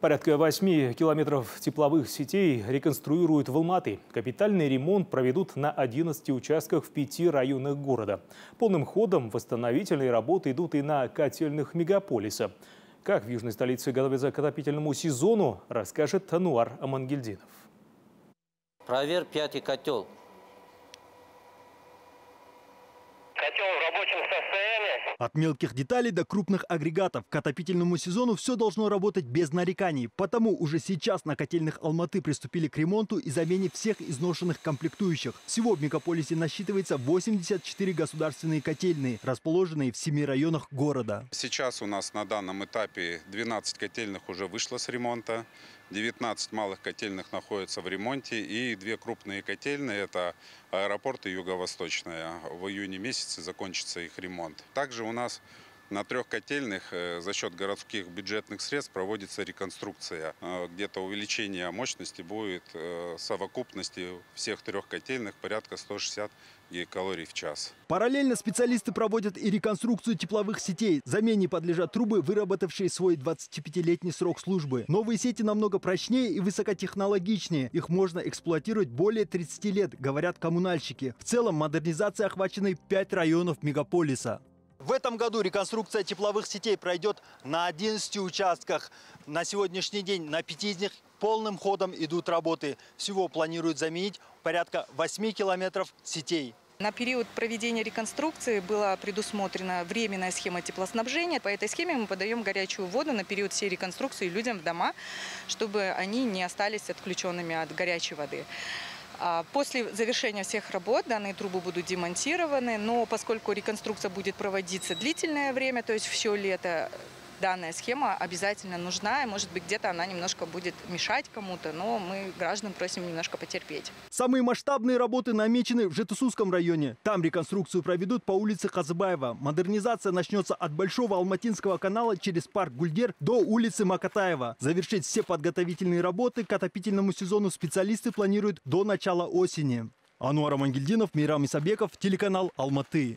Порядка 8 километров тепловых сетей реконструируют в Алматы. Капитальный ремонт проведут на 11 участках в пяти районах города. Полным ходом восстановительные работы идут и на котельных мегаполиса. Как в южной столице готовятся к отопительному сезону, расскажет Тануар Амангельдинов. Проверь пятый котел. Котел в рабочем состоянии. От мелких деталей до крупных агрегатов к отопительному сезону все должно работать без нареканий. Потому уже сейчас на котельных Алматы приступили к ремонту и замене всех изношенных комплектующих. Всего в мегаполисе насчитывается 84 государственные котельные, расположенные в семи районах города. Сейчас у нас на данном этапе 12 котельных уже вышло с ремонта. 19 малых котельных находятся в ремонте и две крупные котельные – это аэропорт и Юго-Восточная. В июне месяце закончится их ремонт. Также у нас на трех котельных э, за счет городских бюджетных средств проводится реконструкция. Э, Где-то увеличение мощности будет э, совокупности всех трех котельных порядка 160 гигакалорий в час. Параллельно специалисты проводят и реконструкцию тепловых сетей. Замене подлежат трубы, выработавшие свой 25-летний срок службы. Новые сети намного прочнее и высокотехнологичнее. Их можно эксплуатировать более 30 лет, говорят коммунальщики. В целом модернизация охвачены 5 районов мегаполиса. В этом году реконструкция тепловых сетей пройдет на 11 участках. На сегодняшний день на 5 из них полным ходом идут работы. Всего планируют заменить порядка 8 километров сетей. На период проведения реконструкции была предусмотрена временная схема теплоснабжения. По этой схеме мы подаем горячую воду на период всей реконструкции людям в дома, чтобы они не остались отключенными от горячей воды. А После завершения всех работ данные трубы будут демонтированы, но поскольку реконструкция будет проводиться длительное время, то есть все лето, данная схема обязательно нужна, и может быть где-то она немножко будет мешать кому-то, но мы граждан просим немножко потерпеть. Самые масштабные работы намечены в Жетысусском районе. Там реконструкцию проведут по улице Казыбаева. Модернизация начнется от Большого Алматинского канала через парк Гульдер до улицы Макатаева. Завершить все подготовительные работы к отопительному сезону специалисты планируют до начала осени. Ануар Амангельдинов, Мирам Исабеков, телеканал Алматы.